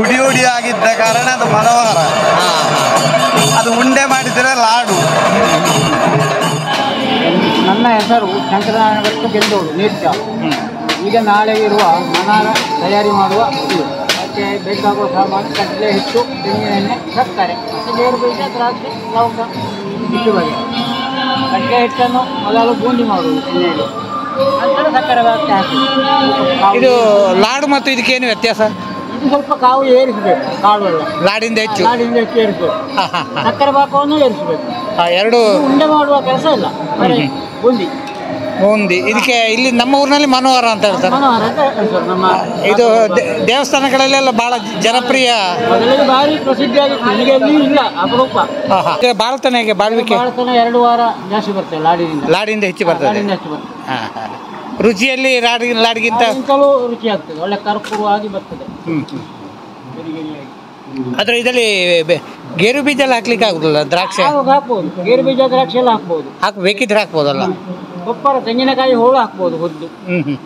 ಹುಡಿ ಹುಡಿ ಆಗಿದ್ದ ಕಾರಣ ಅದು ಮನೋಹರ. ಅದು ಉಂಡೆ ಮಾಡಿದರೆ ಲಾಡು. ನನ್ನ ಹೆಸರು ಶಂಕರನಾರಾಯಣ ಭಟ್ ಗೆಂದೋಳು ನೀರ್ಚ ಈಗ ನಾಳೆ ಇರುವ ಮನಾರ ತಯಾರಿ ಮಾಡುವ ಅದಕ್ಕೆ ಬೇಕಾಗುವ ಸಾಮಾನು ಕಡಲೆ ಮತ್ತು ಬೇರು ಬೀಜ ದ್ರಾಕ್ಷಿ ಲವಂಗ ಇಟ್ಟು ಬಗೆ ಕಡಲೆ ಹಿಟ್ಟನ್ನು ಮೊದಲು ಬೂಂದಿ ಮಾಡುವುದು ಎಣ್ಣೆಯಲ್ಲಿ. ನಂತರ ಸಕ್ಕರೆ ಹಾಕಿ. ಇದು ಲಾಡು ಮತ್ತು ಇದಕ್ಕೇನು ವ್ಯತ್ಯಾಸ? ಸ್ವಲ್ಪ ಕಾವು ಏರಿಸಬೇಕು ಕಾಳು ಎಲ್ಲ ಲಾಡಿಂದ ಹೆಚ್ಚು. ನಾಡಿಂದ ಹೆಚ್ಚು ಏರಿಸಬೇಕು. ಸಕ್ಕರೆ ಪಾಕವನ್ನು ಏರಿಸಬೇಕು. ಎರಡು ಉಂಡೆ ಮಾಡುವ ಕೆಲಸ ಇಲ್ಲ. ಬೂಂದಿ. ಬೂಂದಿ. ಇದಕ್ಕೆ ಇಲ್ಲಿ ನಮ್ಮ ಊರಿನಲ್ಲಿ ಮನೋಹರ ಅಂತ ಹೇಳ್ತಾರೆ. ಇದು ದೇವಸ್ಥಾನಗಳಲ್ಲೆಲ್ಲ ಬಹಳ ಜನಪ್ರಿಯ ಭಾರಿ ಪ್ರಸಿದ್ಧಿಯಾಗಿತ್ತು. ಈಗ ಇಲ್ಲ. ಅಪರೂಪ. ಇದು ಹೇಗೆ? ಬಾಳ್ವಿಕೆ? ಬಾಳತನ ಎರಡು ವಾರ ಜಾಸ್ತಿ ಬರ್ತದೆ ಲಾಡಿನಿಂದ ಲಾಡಿಂದ ಹೆಚ್ಚು ಬರ್ತದೆ. ರುಚಿಯಲ್ಲಿ ಲಾಡಿ ಲಾಡಿಗಿಂತ ರುಚಿ ಆಗ್ತದೆ ಒಳ್ಳೆ ಕರ್ಪೂರವಾಗಿ ಬರ್ತದೆ. ಆದ್ರೆ ಇದರಲ್ಲಿ ಗೇರು ಬೀಜ ಎಲ್ಲ ಹಾಕ್ಲಿಕ್ಕೆ ಆಗುದಿಲ್ಲ ದ್ರಾಕ್ಷಿ? ಆವಾಗ ಹಾಕ್ಬೋದು. ಗೇರು ಬೀಜ ದ್ರಾಕ್ಷಿ ಎಲ್ಲ ಹಾಕ್ಬೋದು. ಹಾಕ್ ಬೇಕಿದ್ರೆ ಹಾಕ್ಬೋದಲ್ಲ? ಕೊಪ್ಪರ ತೆಂಗಿನಕಾಯಿ ಹೋಳು ಹಾಕ್ಬೋದು ಹುದ್ದು. ಹ್ಮ್ ಹ್ಮ್.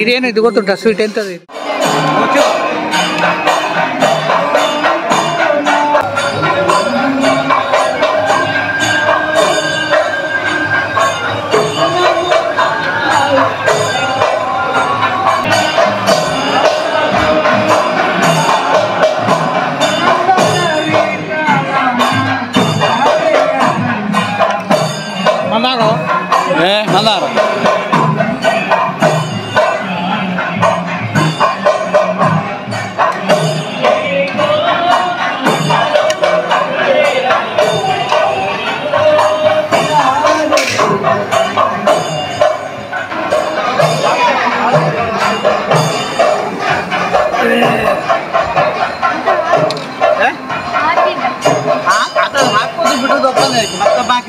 ಇದೇನು ಇದು ಗೊತ್ತುಂಟ? ಸ್ವೀಟ್ ಎಂತದು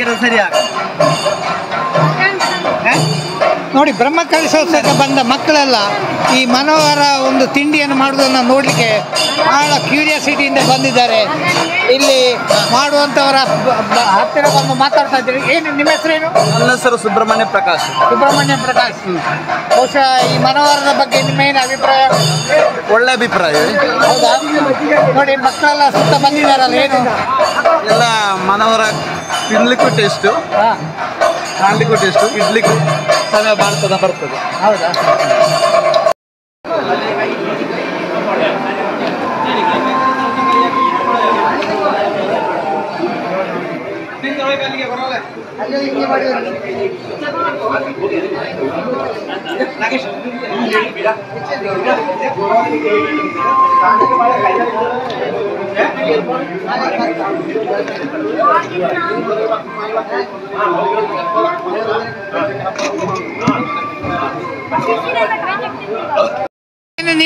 Pedro Seriaga. ನೋಡಿ ಬ್ರಹ್ಮ ಕಲಿಸೋತ್ಸವಕ್ಕೆ ಬಂದ ಮಕ್ಕಳೆಲ್ಲ ಈ ಮನೋಹರ ಒಂದು ತಿಂಡಿಯನ್ನು ಮಾಡುವುದನ್ನು ನೋಡಲಿಕ್ಕೆ ಬಹಳ ಕ್ಯೂರಿಯಾಸಿಟಿಯಿಂದ ಬಂದಿದ್ದಾರೆ. ಇಲ್ಲಿ ಮಾಡುವಂಥವರ ಹತ್ತಿರ ಬಂದು ಮಾತಾಡ್ತಾ ಇದ್ದೀವಿ ಏನು ನಿಮ್ಮ ಹೆಸರೇನು ನನ್ನ ಹೆಸರು ಸುಬ್ರಹ್ಮಣ್ಯ ಪ್ರಕಾಶ್. ಸುಬ್ರಹ್ಮಣ್ಯ ಪ್ರಕಾಶ್. ಬಹುಶಃ ಈ ಮನೋಹರದ ಬಗ್ಗೆ ನಿಮ್ಮ ಏನು ಅಭಿಪ್ರಾಯ? ಒಳ್ಳೆ ಅಭಿಪ್ರಾಯ. ಹೌದಾ? ನೋಡಿ ಮಕ್ಕಳೆಲ್ಲ ಸುತ್ತ ಬಂದಿದ್ದಾರಲ್ಲ ಏನು? ಎಲ್ಲ ಮನವರ ತಿನ್ಲಿಕ್ಕೂ ಟೇಸ್ಟು ಹಾಂ. ಕಾಣ್ಲಿಕ್ಕೂ ಟೇಸ್ಟು ಇಡ್ಲಿಕ್ಕೂ. ಸಮಯ ಬಾಳ್ತದ ಬರ್ತದೆ. ಹೌದಾ? ಏನು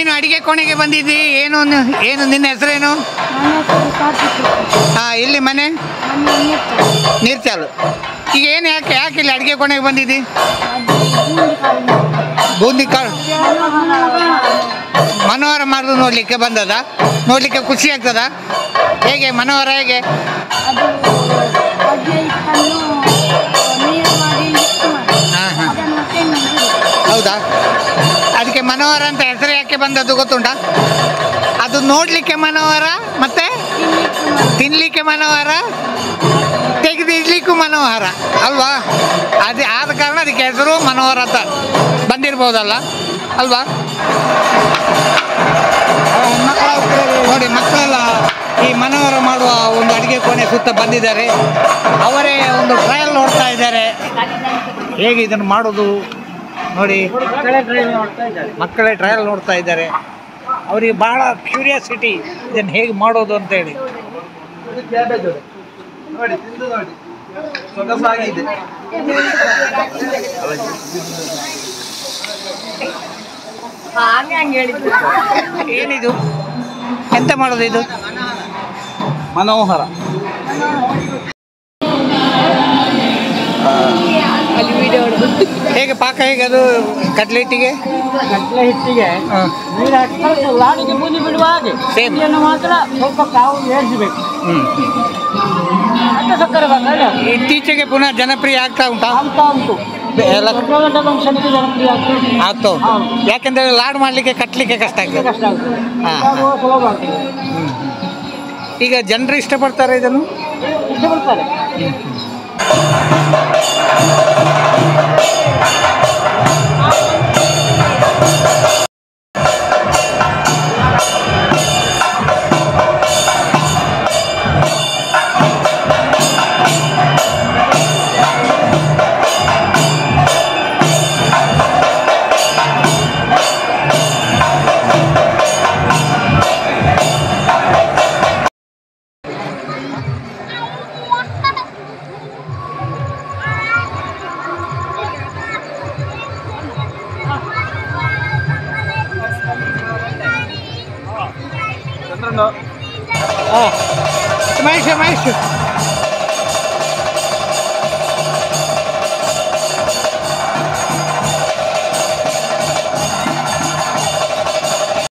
ನೀನು ಅಡಿಗೆ ಕೋಣೆಗೆ ಬಂದಿದ್ದಿ? ಏನು ಏನು ನಿನ್ನ ಹೆಸರೇನು? ಹಾ ಇಲ್ಲಿ ಮನೆ? ನೀರ್ಚಾಲು. ಈಗ ಏನು ಯಾಕೆ ಯಾಕೆ ಇಲ್ಲಿ ಅಡಿಗೆ ಕೋಣೆಗೆ ಬಂದಿದ್ದಿ? ಬೂಂದಿ ಕಾಳು ಮನೋಹರ ಮಾಡೋದು ನೋಡಲಿಕ್ಕೆ ಬಂದದ? ನೋಡಲಿಕ್ಕೆ ಖುಷಿ ಆಗ್ತದ? ಹೇಗೆ ಮನೋಹರ ಹೇಗೆ. ಹೌದಾ? ಮನೋಹರ ಅಂತ ಹೆಸರು ಯಾಕೆ ಬಂದದ್ದು ಗೊತ್ತುಂಟ? ಅದು ನೋಡಲಿಕ್ಕೆ ಮನೋಹರ ಮತ್ತೆ ತಿನ್ಲಿಕ್ಕೆ ಮನೋಹರ, ತೆಗೆದಿಡ್ಲಿಕ್ಕೂ ಮನೋಹರ ಅಲ್ವಾ? ಅದೇ ಆದ ಕಾರಣ ಅದಕ್ಕೆ ಹೆಸರು ಮನೋಹರ ಅಂತ ಬಂದಿರ್ಬೋದಲ್ಲ ಅಲ್ವಾ? ನೋಡಿ, ಮಕ್ಕಳೆಲ್ಲ ಈ ಮನೋಹರ ಮಾಡುವ ಒಂದು ಅಡಿಗೆ ಕೋಣೆ ಸುತ್ತ ಬಂದಿದ್ದಾರೆ. ಅವರೇ ಒಂದು ಟ್ರಯಲ್ ನೋಡ್ತಾ ಇದ್ದಾರೆ. ಹೇಗೆ ಇದನ್ನು ಮಾಡೋದು? ನೋಡಿ ಮಕ್ಕಳೇ ಟ್ರಯಲ್ ನೋಡ್ತಾ ಇದ್ದಾರೆ. ಅವರಿಗೆ ಬಹಳ ಕ್ಯೂರಿಯಾಸಿಟಿ ಇದನ್ನು ಹೇಗೆ ಮಾಡೋದು ಅಂತ ಹೇಳಿ ನೋಡಿ ತಿಂದು ನೋಡಿ. ಸೊಗಸಾಗಿದೆ. ಏನಿದು? ಎಂತ ಮಾಡೋದು ಇದು? ಮನೋಹರ. ಹೇಗೆ ಪಾಕ ಹೇಗೆ ಅದು ಕಟ್ಲೆಟ್ಟಿಗೆ? ಕಡಲೆ ಹಿಟ್ಟಿಗೆ ಹಾಂ. ನೀರು ಹಾಕಿ. ಲಾಡಿಗೆ ಬೂದಿ ಬಿಡುವ ಹಾಗೆ. ಸೇಮಿಯನ್ನು ಮಾತ್ರ ಸ್ವಲ್ಪ ಕಾವು ಏರಿಸಬೇಕು ಸಕ್ಕರೆ ಇತ್ತೀಚೆಗೆ ಪುನಃ ಜನಪ್ರಿಯ ಆಗ್ತಾ ಉಂಟಾ? ಆಗ್ತಾ ಉಂಟು. ಆಗ್ತಾ ಉಂಟು. ಯಾಕೆಂದ್ರೆ ಲಾಡ್ ಮಾಡ್ಲಿಕ್ಕೆ ಕಟ್ಟಲಿಕ್ಕೆ ಕಷ್ಟ ಆಗ್ತದೆ. ಈಗ ಜನರು ಇಷ್ಟಪಡ್ತಾರೆ ಇದನ್ನು? ಇಷ್ಟಪಡ್ತಾರೆ. Thank you. Ó. Mexe, mexe.